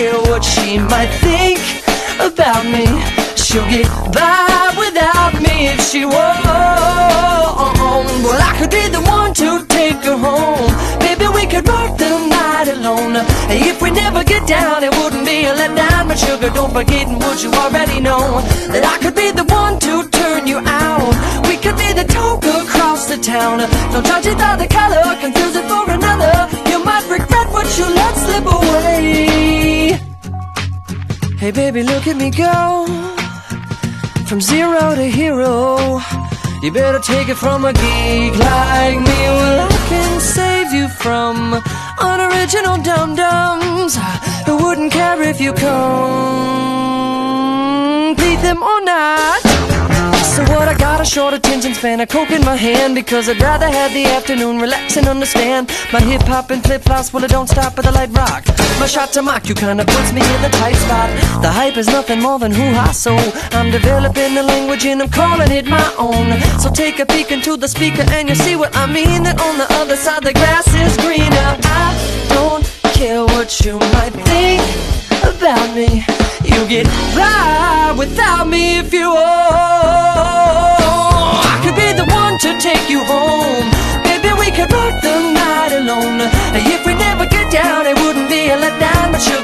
care what she might think about me. She'll get by without me if she won't. Well, I could be the one to take her home. Maybe we could rock the night alone. If we never get down, it wouldn't be a letdown. But sugar, don't forget what you already know. That I could be the one to turn you out. We could be the talk across the town. Don't judge it by the color, confuse Hey baby, look at me go. From zero to hero. You better take it from a geek like me. Well, I can save you from unoriginal dum-dums. Who wouldn't care if you complete them or not what I got a short attention span, a coke in my hand Because I'd rather have the afternoon, relax and understand. My hip hop and flip flops, well it don't stop at the light rock. My shot to mock you kinda puts me in the tight spot. The hype is nothing more than hoo-ha, so I'm developing the language and I'm calling it my own. So take a peek into the speaker and you'll see what I mean. That on the other side the grass is greener. I don't care what you might think about me. You get by without me if you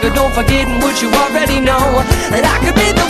But don't forget what you already know. That I could be the